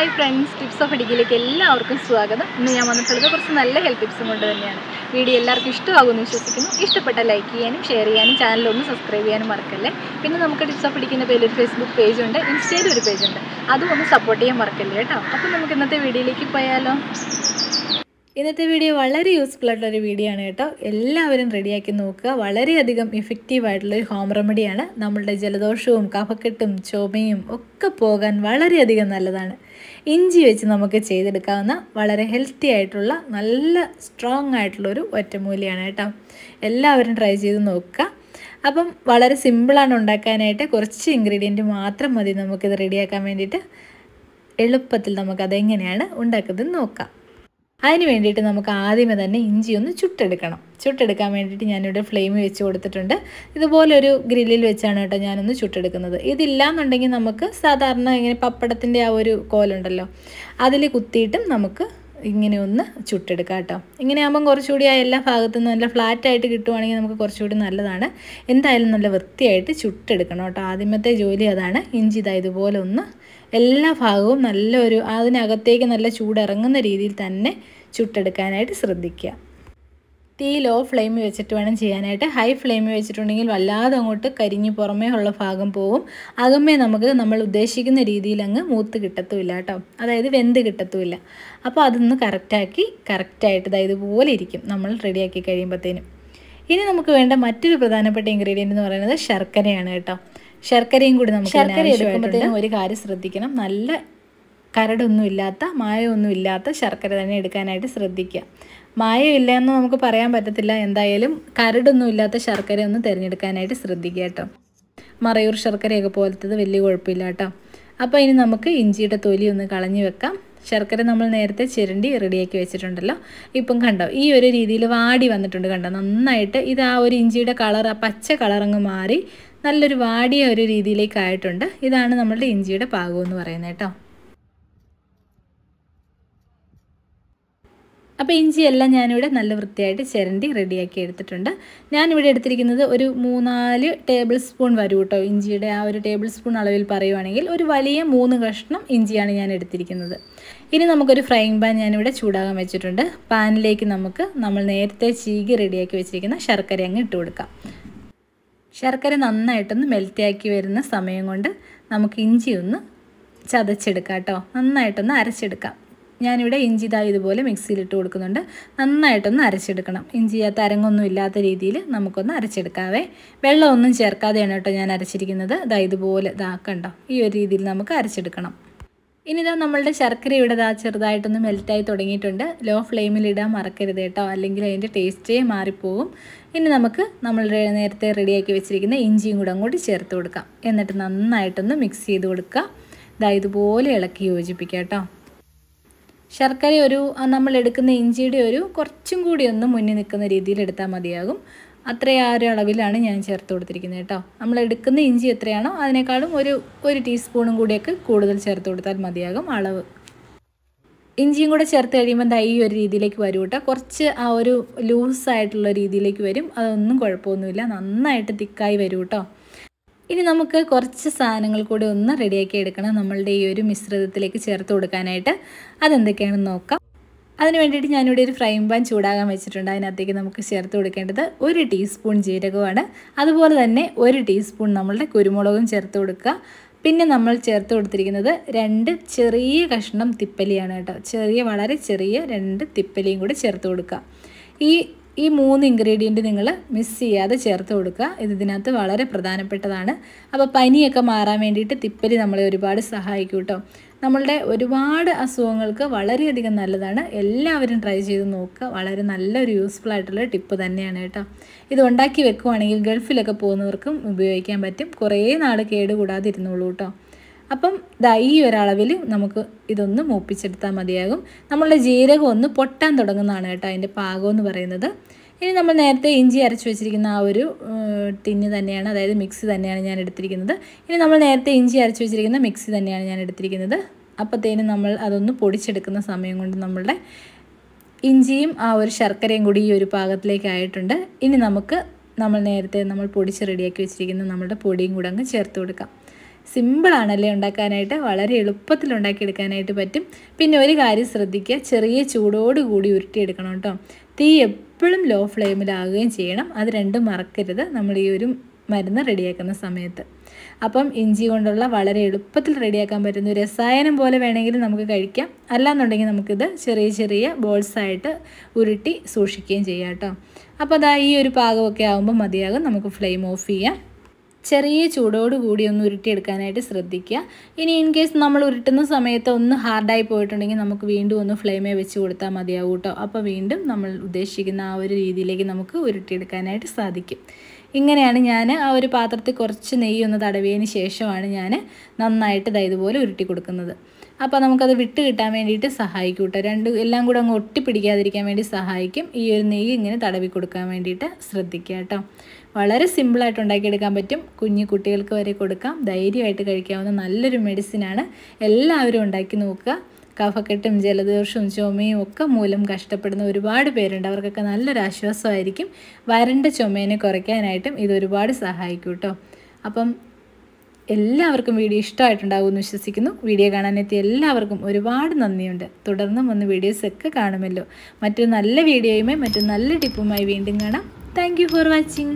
Hi friends tips of ഇടുക്കിയിലേക്ക് എല്ലാവർക്കും സ്വാഗതം. ഇന്ന് ഞാൻ വന്നിട്ടുള്ളത് കുറച്ച് നല്ല ഹെൽത്ത് ടിപ്സും കൊണ്ട് തന്നെയാണ്. വീഡിയോ എല്ലാവർക്കും ഇഷ്ടമാകുമെന്ന് വിശ്വസിക്കുന്നു. ഇഷ്ടപ്പെട്ട ലൈക്ക് ചെയ്യാനും ഷെയർ ചെയ്യാനും ചാനലൊന്ന് സബ്സ്ക്രൈബ് ചെയ്യാനും മറക്കല്ലേ? പിന്നെ നമുക്ക് ടിപ്സ് ഓഫ് ഇടിക്കുന്ന പേരിൽ ഒരു ഫേസ്ബുക്ക് പേജുണ്ട് ഇൻസ്റ്റയിൽ ഒരു പേജുണ്ട് അതും ഒന്ന് സപ്പോർട്ട് ചെയ്യാൻ മറക്കല്ലേ കേട്ടോ? അപ്പോൾ നമുക്ക് ഇന്നത്തെ വീഡിയോയിലേക്ക് പോയാലോ. ഇന്നത്തെ വീഡിയോ വളരെ യൂസ്ഫുൾ ആയിട്ടുള്ളൊരു വീഡിയോ ആണ് കേട്ടോ. എല്ലാവരും റെഡിയാക്കി നോക്കുക. വളരെയധികം ഇഫക്റ്റീവ് ആയിട്ടുള്ളൊരു ഹോം റെമഡിയാണ് നമ്മളുടെ ജലദോഷവും കഫക്കെട്ടും ചുമയും ഒക്കെ പോകാൻ വളരെയധികം നല്ലതാണ്. ഇഞ്ചി വെച്ച് നമുക്ക് ചെയ്തെടുക്കാവുന്ന വളരെ ഹെൽത്തി ആയിട്ടുള്ള നല്ല സ്ട്രോങ് ആയിട്ടുള്ളൊരു ഒറ്റമൂലിയാണ് കേട്ടോ. എല്ലാവരും ട്രൈ ചെയ്ത് നോക്കുക. അപ്പം വളരെ സിമ്പിളാണ് ഉണ്ടാക്കാനായിട്ട്. കുറച്ച് ഇൻഗ്രീഡിയന്റ് മാത്രം മതി നമുക്കിത് റെഡിയാക്കാൻ വേണ്ടിയിട്ട്. എളുപ്പത്തിൽ നമുക്കതെങ്ങനെയാണ് ഉണ്ടാക്കുന്നത് നോക്കാം. അതിന് വേണ്ടിയിട്ട് നമുക്ക് ആദ്യമേ തന്നെ ഇഞ്ചി ഒന്ന് ചുട്ടെടുക്കണം. ചുട്ടെടുക്കാൻ വേണ്ടിയിട്ട് ഞാനിവിടെ ഫ്ലെയിം വെച്ച് കൊടുത്തിട്ടുണ്ട്. ഇതുപോലെ ഒരു ഗ്രില്ലിൽ വെച്ചാണ് കേട്ടോ ഞാനൊന്ന് ചുട്ടെടുക്കുന്നത്. ഇതില്ലാന്നുണ്ടെങ്കിൽ നമുക്ക് സാധാരണ ഇങ്ങനെ പപ്പടത്തിന്റെ ആ ഒരു കോലുണ്ടല്ലോ അതിൽ കുത്തിയിട്ടും നമുക്ക് ഇങ്ങനെ ഒന്ന് ചുട്ടെടുക്കാം കേട്ടോ. ഇങ്ങനെ ആകുമ്പം കുറച്ചുകൂടി ആ എല്ലാ ഭാഗത്തു നല്ല ഫ്ലാറ്റായിട്ട് കിട്ടുവാണെങ്കിൽ നമുക്ക് കുറച്ചുകൂടി നല്ലതാണ്. എന്തായാലും നല്ല വൃത്തിയായിട്ട് ചുട്ടെടുക്കണം കേട്ടോ. ആദ്യമത്തെ ജോലി അതാണ്. ഇഞ്ചി ഇതാ ഒന്ന് എല്ലാ ഭാഗവും നല്ലൊരു അതിനകത്തേക്ക് നല്ല ചൂടിറങ്ങുന്ന രീതിയിൽ തന്നെ ചുട്ടെടുക്കാനായിട്ട് ശ്രദ്ധിക്കുക. തീ ലോ ഫ്ലെയിം വെച്ചിട്ട് വേണം ചെയ്യാനായിട്ട്. ഹൈ ഫ്ലെയിം വെച്ചിട്ടുണ്ടെങ്കിൽ വല്ലാതെ അങ്ങോട്ട് കരിഞ്ഞ് പുറമേ ഉള്ള ഭാഗം പോവും. അകമേ നമുക്ക് നമ്മൾ ഉദ്ദേശിക്കുന്ന രീതിയിൽ അങ്ങ് മൂത്ത് കിട്ടത്തുമില്ല കേട്ടോ. അതായത് വെന്ത് കിട്ടത്തുമില്ല. അപ്പോൾ അതൊന്ന് കറക്റ്റാക്കി കറക്റ്റായിട്ട് അതായത് ഇതുപോലെ ഇരിക്കും. നമ്മൾ റെഡിയാക്കി കഴിയുമ്പോഴത്തേനും ഇനി നമുക്ക് വേണ്ട മറ്റൊരു പ്രധാനപ്പെട്ട ഇൻഗ്രീഡിയന്റ് എന്ന് പറയുന്നത് ശർക്കരയാണ് കേട്ടോ. ശർക്കരയും കൂടി നമുക്ക് ശർക്കര എടുക്കുമ്പോഴത്തേനും ഒരു കാര്യം ശ്രദ്ധിക്കണം. നല്ല കരടൊന്നും ഇല്ലാത്ത മായമൊന്നും ഇല്ലാത്ത ശർക്കര തന്നെ എടുക്കാനായിട്ട് ശ്രദ്ധിക്കുക. മായം ഇല്ല എന്ന് നമുക്ക് പറയാൻ പറ്റത്തില്ല. എന്തായാലും കരടൊന്നും ഇല്ലാത്ത ശർക്കര ഒന്ന് തിരഞ്ഞെടുക്കാനായിട്ട് ശ്രദ്ധിക്കുക കേട്ടോ. മറയൂർ ശർക്കരയൊക്കെ പോലത്തത് വലിയ കുഴപ്പമില്ല കേട്ടോ. അപ്പോൾ ഇനി നമുക്ക് ഇഞ്ചിയുടെ തൊലി ഒന്ന് കളഞ്ഞു വെക്കാം. ശർക്കര നമ്മൾ നേരത്തെ ചിരണ്ടി റെഡിയാക്കി വെച്ചിട്ടുണ്ടല്ലോ. ഇപ്പം കണ്ടോ ഈ ഒരു രീതിയിൽ വാടി വന്നിട്ടുണ്ട് കണ്ടോ. നന്നായിട്ട് ഇത് ആ ഒരു ഇഞ്ചിയുടെ കളർ ആ പച്ച കളറങ്ങ് മാറി നല്ലൊരു വാടിയ ഒരു രീതിയിലേക്ക് ആയിട്ടുണ്ട്. ഇതാണ് നമ്മളുടെ ഇഞ്ചിയുടെ പാകം എന്ന് പറയുന്നത് കേട്ടോ. അപ്പോൾ ഇഞ്ചിയെല്ലാം ഞാനിവിടെ നല്ല വൃത്തിയായിട്ട് ചിരണ്ടി റെഡിയാക്കി എടുത്തിട്ടുണ്ട്. ഞാനിവിടെ എടുത്തിരിക്കുന്നത് ഒരു മൂന്നാൽ ടേബിൾ സ്പൂൺ വരും കേട്ടോ ഇഞ്ചിയുടെ ആ ഒരു ടേബിൾ സ്പൂൺ അളവിൽ പറയുവാണെങ്കിൽ ഒരു വലിയ മൂന്ന് കഷ്ണം ഇഞ്ചിയാണ് ഞാൻ എടുത്തിരിക്കുന്നത്. ഇനി നമുക്കൊരു ഫ്രൈങ് പാൻ ഞാനിവിടെ ചൂടാകാൻ വെച്ചിട്ടുണ്ട്. പാനിലേക്ക് നമുക്ക് നമ്മൾ നേരത്തെ ചീകി റെഡിയാക്കി വെച്ചിരിക്കുന്ന ശർക്കര അങ്ങ് ഇട്ട് കൊടുക്കാം. ശർക്കര നന്നായിട്ടൊന്ന് മെൽറ്റാക്കി വരുന്ന സമയം കൊണ്ട് നമുക്ക് ഇഞ്ചി ഒന്ന് ചതച്ചെടുക്കാം കേട്ടോ നന്നായിട്ടൊന്ന് അരച്ചെടുക്കാം. ഞാനിവിടെ ഇഞ്ചി ഇതാ ഇതുപോലെ മിക്സിയിലിട്ട് കൊടുക്കുന്നുണ്ട്. നന്നായിട്ടൊന്ന് അരച്ചെടുക്കണം. ഇഞ്ചി ആ തരങ്ങൊന്നും ഇല്ലാത്ത രീതിയിൽ നമുക്കൊന്ന് അരച്ചെടുക്കാവേ. വെള്ളമൊന്നും ചേർക്കാതെയാണ് കേട്ടോ ഞാൻ അരച്ചിരിക്കുന്നത്. ഇതാ ഇതുപോലെ ഇതാ കണ്ടോ? ഈ ഒരു രീതിയിൽ നമുക്ക് അരച്ചെടുക്കണം. ഇനി ഇതാ നമ്മളുടെ ശർക്കര ഇവിടെ ഇതാ ചെറുതായിട്ടൊന്ന് മെൽറ്റായി തുടങ്ങിയിട്ടുണ്ട്. ലോ ഫ്ലെയിമിൽ ഇടാൻ മറക്കരുത് കേട്ടോ. അല്ലെങ്കിൽ അതിന്റെ ടേസ്റ്റേ മാറിപ്പോകും ഇനി നമുക്ക് നമ്മൾ നേരത്തെ റെഡിയാക്കി വെച്ചിരിക്കുന്ന ഇഞ്ചിയും കൂടെ അങ്ങോട്ട് ചേർത്ത് കൊടുക്കാം. എന്നിട്ട് നന്നായിട്ടൊന്ന് മിക്സ് ചെയ്ത് കൊടുക്കുക. ഇതാ ഇതുപോലെ ഇളക്കി യോജിപ്പിക്കാം കേട്ടോ. ശർക്കര ഒരു നമ്മൾ എടുക്കുന്ന ഇഞ്ചിയുടെ ഒരു കുറച്ചും കൂടി ഒന്ന് മുന്നിൽ നിൽക്കുന്ന രീതിയിൽ എടുത്താൽ മതിയാകും. അത്ര ആ ഒരു അളവിലാണ് ഞാൻ ചേർത്ത് കൊടുത്തിരിക്കുന്നത് കേട്ടോ. നമ്മൾ എടുക്കുന്ന ഇഞ്ചി എത്രയാണോ അതിനേക്കാളും ഒരു ഒരു ടീസ്പൂണും കൂടിയൊക്കെ കൂടുതൽ ചേർത്ത് കൊടുത്താൽ മതിയാകും അളവ്. ഇഞ്ചിയും കൂടെ ചേർത്ത് കഴിയുമ്പോൾ ദാ ഈ ഒരു രീതിയിലേക്ക് വരും കേട്ടോ. കുറച്ച് ആ ഒരു ലൂസായിട്ടുള്ള രീതിയിലേക്ക് വരും. അതൊന്നും കുഴപ്പമൊന്നുമില്ല. നന്നായിട്ട് തിക്കായി വരും കേട്ടോ. ഇനി നമുക്ക് കുറച്ച് സാധനങ്ങൾ കൂടി ഒന്ന് റെഡിയാക്കി എടുക്കണം. നമ്മളുടെ ഈ ഒരു മിശ്രിതത്തിലേക്ക് ചേർത്ത് കൊടുക്കാനായിട്ട്. അതെന്തൊക്കെയാണെന്ന് നോക്കാം. അതിന് വേണ്ടിയിട്ട് ഞാനിവിടെ ഒരു ഫ്രൈ പാൻ ചൂടാകാൻ വെച്ചിട്ടുണ്ട്. അതിനകത്തേക്ക് നമുക്ക് ചേർത്ത് കൊടുക്കേണ്ടത് ഒരു ടീസ്പൂൺ ജീരകമാണ്. അതുപോലെ തന്നെ ഒരു ടീസ്പൂൺ നമ്മളുടെ കുരുമുളകും ചേർത്ത് കൊടുക്കുക. പിന്നെ നമ്മൾ ചേർത്ത് കൊടുത്തിരിക്കുന്നത് രണ്ട് ചെറിയ കഷ്ണം തിപ്പലിയാണ് കേട്ടോ. ചെറിയ വളരെ ചെറിയ രണ്ട് തിപ്പലിയും കൂടി ചേർത്ത് കൊടുക്കുക. ഈ ഈ മൂന്ന് ഇൻഗ്രീഡിയന്റ് നിങ്ങൾ മിസ് ചെയ്യാതെ ചേർത്ത് കൊടുക്കുക. ഇത് ഇതിനകത്ത് വളരെ പ്രധാനപ്പെട്ടതാണ്. അപ്പോൾ പനിയൊക്കെ മാറാൻ വേണ്ടിയിട്ട് തിപ്പലി നമ്മളെ ഒരുപാട് സഹായിക്കും കേട്ടോ. നമ്മളുടെ ഒരുപാട് അസുഖങ്ങൾക്ക് വളരെയധികം നല്ലതാണ്. എല്ലാവരും ട്രൈ ചെയ്ത് നോക്കുക. വളരെ നല്ലൊരു യൂസ്ഫുൾ ആയിട്ടുള്ള ടിപ്പ് തന്നെയാണ് കേട്ടോ. ഇത് ഉണ്ടാക്കി വെക്കുവാണെങ്കിൽ ഗൾഫിലൊക്കെ പോകുന്നവർക്കും ഉപയോഗിക്കാൻ പറ്റും. കുറേ നാൾ കേടുകൂടാതിരുന്നുള്ളൂ കേട്ടോ. അപ്പം ദാ ഈ ഒരളവിൽ നമുക്ക് ഇതൊന്ന് മൂപ്പിച്ചെടുത്താൽ മതിയാകും. നമ്മളുടെ ജീരകം ഒന്ന് പൊട്ടാൻ തുടങ്ങുന്നതാണ് കേട്ടോ അതിന്റെ പാകം എന്ന് പറയുന്നത്. ഇനി നമ്മൾ നേരത്തെ ഇഞ്ചി അരച്ച് വെച്ചിരിക്കുന്ന ആ ഒരു ടിന്ന് തന്നെയാണ് അതായത് മിക്സി തന്നെയാണ് ഞാൻ എടുത്തിരിക്കുന്നത്. ഇനി നമ്മൾ നേരത്തെ ഇഞ്ചി അരച്ച് വെച്ചിരിക്കുന്ന മിക്സി തന്നെയാണ് ഞാൻ എടുത്തിരിക്കുന്നത്. അപ്പോഴത്തേനും നമ്മൾ അതൊന്ന് പൊടിച്ചെടുക്കുന്ന സമയം കൊണ്ട് നമ്മളുടെ ഇഞ്ചിയും ആ ഒരു ശർക്കരയും കൂടി ഈ ഒരു പാകത്തിലേക്കായിട്ടുണ്ട് ഇനി നമുക്ക് നമ്മൾ നേരത്തെ നമ്മൾ പൊടിച്ച് റെഡിയാക്കി വെച്ചിരിക്കുന്ന നമ്മുടെ പൊടിയും കൂടെ അങ്ങ് ചേർത്ത് കൊടുക്കാം. സിമ്പിളാണല്ലേ ഉണ്ടാക്കാനായിട്ട്? വളരെ എളുപ്പത്തിൽ ഉണ്ടാക്കിയെടുക്കാനായിട്ട് പറ്റും. പിന്നെ ഒരു കാര്യം ശ്രദ്ധിക്കുക. ചെറിയ ചൂടോട് കൂടി ഉരുട്ടിയെടുക്കണം കേട്ടോ. തീ എപ്പോഴും ലോ ഫ്ലെയിമിലാകുകയും ചെയ്യണം. അത് രണ്ടും മറക്കരുത്. നമ്മൾ ഈ ഒരു മരുന്ന് റെഡിയാക്കുന്ന സമയത്ത്. അപ്പം ഇഞ്ചി കൊണ്ടുള്ള വളരെ എളുപ്പത്തിൽ റെഡിയാക്കാൻ പറ്റുന്ന ഒരു രസായനം പോലെ വേണമെങ്കിൽ നമുക്ക് കഴിക്കാം. അല്ലാന്നുണ്ടെങ്കിൽ നമുക്കിത് ചെറിയ ചെറിയ ബോൾസായിട്ട് ഉരുട്ടി സൂക്ഷിക്കുകയും ചെയ്യാം കേട്ടോ. അപ്പോൾ അതാ ഈ ഒരു പാകമൊക്കെ ആകുമ്പോൾ മതിയാകും. നമുക്ക് ഫ്ലെയിം ഓഫ് ചെയ്യാം. ചെറിയ ചൂടോട് കൂടി ഒന്ന് ഉരുട്ടിയെടുക്കാനായിട്ട് ശ്രദ്ധിക്കുക. ഇനി ഇൻ കേസ് നമ്മൾ ഉരുട്ടുന്ന സമയത്ത് ഒന്ന് ഹാർഡായി പോയിട്ടുണ്ടെങ്കിൽ നമുക്ക് വീണ്ടും ഒന്ന് ഫ്ലെയിമേ വെച്ച് കൊടുത്താൽ മതിയാവും കേട്ടോ. അപ്പോൾ വീണ്ടും നമ്മൾ ഉദ്ദേശിക്കുന്ന ആ ഒരു രീതിയിലേക്ക് നമുക്ക് ഉരുട്ടിയെടുക്കാനായിട്ട് സാധിക്കും. ഇങ്ങനെയാണ് ഞാൻ ആ ഒരു പാത്രത്തിൽ കുറച്ച് നെയ്യ് ഒന്ന് തടവിയതിന് ശേഷമാണ് ഞാൻ നന്നായിട്ട് ഇതായതുപോലെ ഉരുട്ടി കൊടുക്കുന്നത്. അപ്പോൾ നമുക്കത് വിട്ട് കിട്ടാൻ വേണ്ടിയിട്ട് സഹായിക്കും കേട്ടോ രണ്ട് എല്ലാം കൂടെ അങ്ങ് ഒട്ടിപ്പിടിക്കാതിരിക്കാൻ വേണ്ടി സഹായിക്കും. ഈ ഒരു നെയ്യ് ഇങ്ങനെ തടവി കൊടുക്കാൻ വേണ്ടിയിട്ട് ശ്രദ്ധിക്കുക കേട്ടോ വളരെ സിമ്പിളായിട്ട് ഉണ്ടാക്കിയെടുക്കാൻ പറ്റും. കുഞ്ഞു കുട്ടികൾക്ക് വരെ കൊടുക്കാം. ധൈര്യമായിട്ട് കഴിക്കാവുന്ന നല്ലൊരു മെഡിസിനാണ് എല്ലാവരും ഉണ്ടാക്കി നോക്കുക. കഫക്കെട്ടും ജലദോഷവും ചുമയും ഒക്കെ മൂലം കഷ്ടപ്പെടുന്ന ഒരുപാട് പേരുണ്ട്. അവർക്കൊക്കെ നല്ലൊരു ആശ്വാസമായിരിക്കും. വരണ്ട ചുമേനെ കുറയ്ക്കാനായിട്ടും ഇത് ഒരുപാട് സഹായിക്കും കേട്ടോ അപ്പം എല്ലാവർക്കും വീഡിയോ ഇഷ്ടമായിട്ടുണ്ടാകുമെന്ന് വിശ്വസിക്കുന്നു. വീഡിയോ കാണാനെത്തിയ എല്ലാവർക്കും ഒരുപാട് നന്ദിയുണ്ട്. തുടർന്നും വന്ന് വീഡിയോസൊക്കെ കാണുമല്ലോ. മറ്റൊരു നല്ല വീഡിയോയുമായി മറ്റൊരു നല്ല ടിപ്പുമായി വീണ്ടും കാണാം. Thank for watching